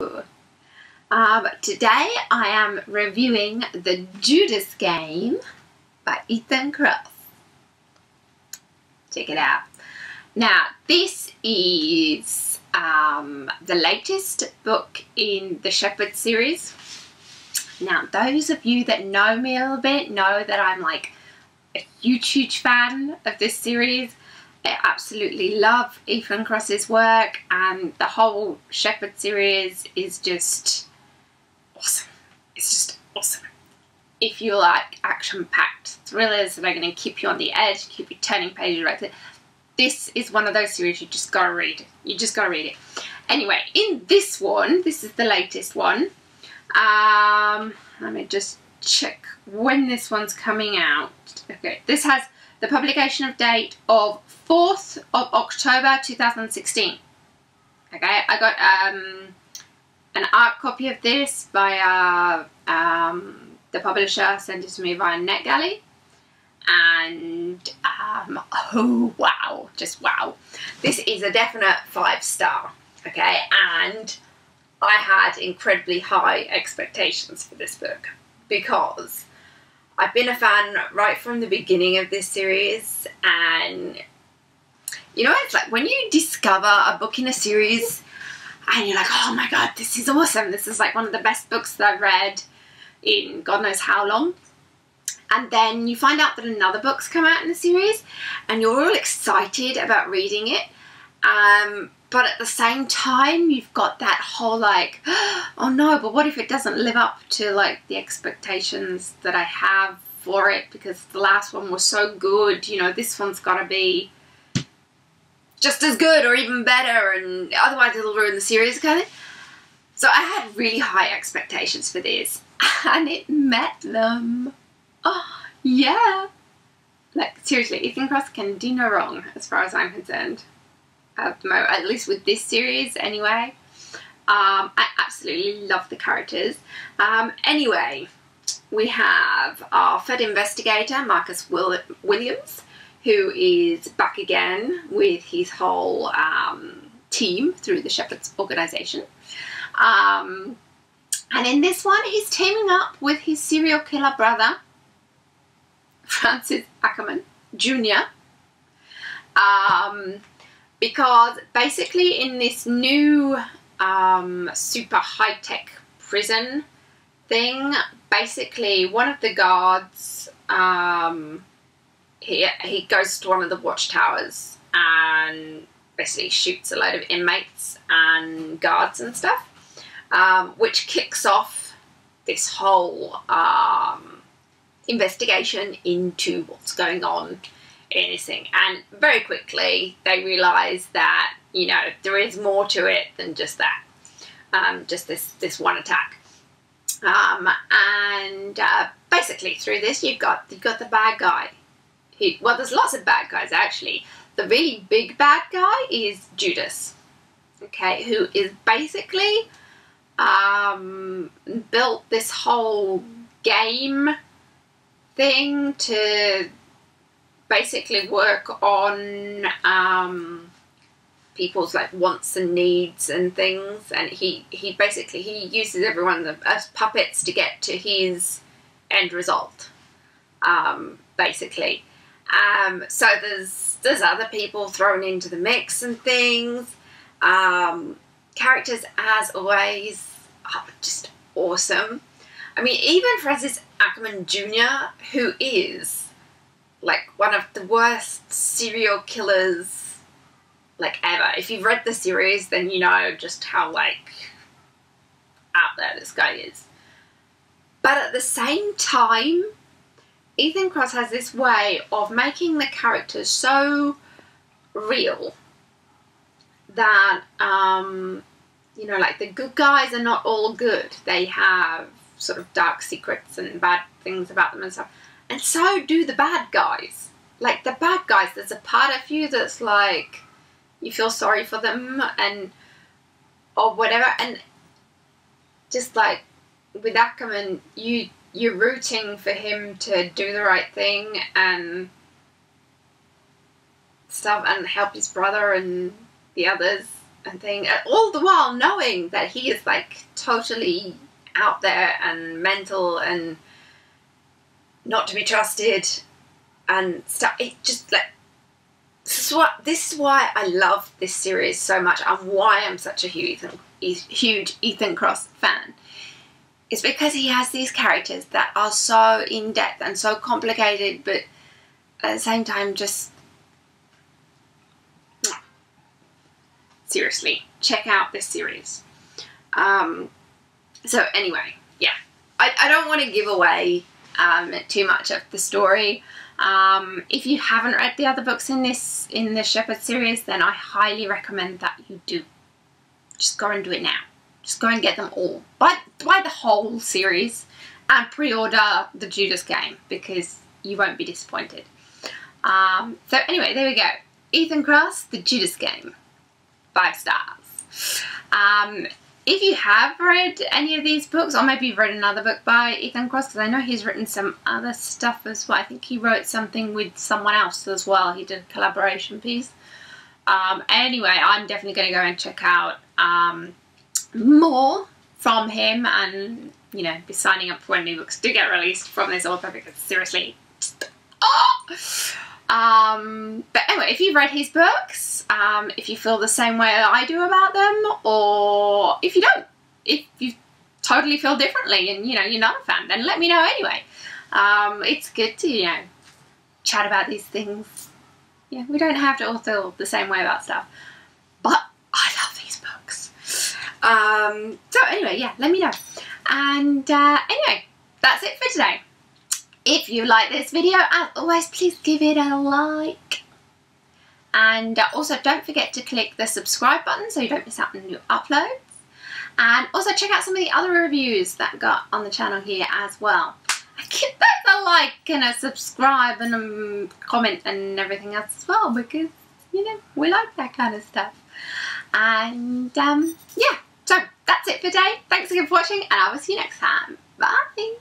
Um, today I am reviewing The Judas Game by Ethan Cross. Check it out. Now, this is um, the latest book in the Shepherd series. Now, those of you that know me a little bit know that I'm like a huge, huge fan of this series. I absolutely love Ethan Cross's work and the whole Shepherd series is just awesome. It's just awesome. If you like action-packed thrillers that are going to keep you on the edge, keep you turning pages right this is one of those series you just gotta read. You just gotta read it. Anyway, in this one, this is the latest one. Um, let me just check when this one's coming out. Okay, this has the publication of date of 4th of October 2016. Okay, I got um, an ARC copy of this via um, the publisher sent it to me via NetGalley and um, oh wow, just wow. This is a definite five star, okay, and I had incredibly high expectations for this book because I've been a fan right from the beginning of this series and you know it's like when you discover a book in a series and you're like oh my god this is awesome. This is like one of the best books that I've read in God knows how long. And then you find out that another book's come out in the series and you're all excited about reading it. Um, but at the same time you've got that whole like oh no but what if it doesn't live up to like the expectations that I have for it because the last one was so good you know this one's got to be just as good or even better and otherwise it'll ruin the series kind of so I had really high expectations for this and it met them oh, yeah. Like, seriously, Ethan Cross can do no wrong as far as I'm concerned. At, the moment, at least with this series, anyway. Um, I absolutely love the characters. Um, anyway, we have our Fed investigator, Marcus Will Williams, who is back again with his whole um, team through the Shepherd's organization. Um, and in this one, he's teaming up with his serial killer brother, Francis Ackerman Jr. Um, because basically in this new um, super high-tech prison thing, basically one of the guards, um, he, he goes to one of the watchtowers and basically shoots a load of inmates and guards and stuff, um, which kicks off this whole um, investigation into what's going on in this thing. And very quickly they realise that, you know, there is more to it than just that. Um, just this, this one attack. Um, and uh, basically through this you've got you've got the bad guy. He, well, there's lots of bad guys actually. The really big bad guy is Judas, okay, who is basically um, built this whole game thing to basically work on um, people's like wants and needs and things and he he basically he uses everyone as puppets to get to his end result um, basically um, so there's there's other people thrown into the mix and things um, characters as always are just awesome I mean even Francis Ackerman Jr., who is like one of the worst serial killers like ever. If you've read the series, then you know just how like out there this guy is. But at the same time, Ethan Cross has this way of making the characters so real that um, you know, like the good guys are not all good. They have sort of dark secrets and bad things about them and stuff. And so do the bad guys. Like the bad guys, there's a part of you that's like you feel sorry for them and or whatever and just like with Ackerman you you're rooting for him to do the right thing and stuff and help his brother and the others and thing, all the while knowing that he is like totally out there and mental and not to be trusted and stuff. It just like this is what this is why I love this series so much and why I'm such a huge Ethan, huge Ethan Cross fan. It's because he has these characters that are so in depth and so complicated, but at the same time, just seriously, check out this series. Um, so anyway, yeah, I, I don't want to give away um, too much of the story. Um, if you haven't read the other books in this in the Shepherd series, then I highly recommend that you do. Just go and do it now. Just go and get them all. Buy, buy the whole series and pre-order the Judas game because you won't be disappointed. Um, so anyway, there we go. Ethan Cross, the Judas game. Five stars. Um, if you have read any of these books, or maybe you've read another book by Ethan Cross, because I know he's written some other stuff as well. I think he wrote something with someone else as well. He did a collaboration piece. Um, anyway, I'm definitely going to go and check out um, more from him and, you know, be signing up for when new books do get released from this author because seriously, oh! Um, but anyway, if you've read his books, um, if you feel the same way I do about them, or if you don't, if you totally feel differently and you know you're not a fan, then let me know anyway. Um, it's good to you know chat about these things. Yeah, we don't have to all feel the same way about stuff, but I love these books. Um, so anyway, yeah, let me know. And uh, anyway, that's it for today. If you like this video, as always, please give it a like. And also don't forget to click the subscribe button so you don't miss out on new uploads. And also check out some of the other reviews that got on the channel here as well. Give that a like and a subscribe and a comment and everything else as well because, you know, we like that kind of stuff. And um, yeah, so that's it for today. Thanks again for watching and I will see you next time. Bye!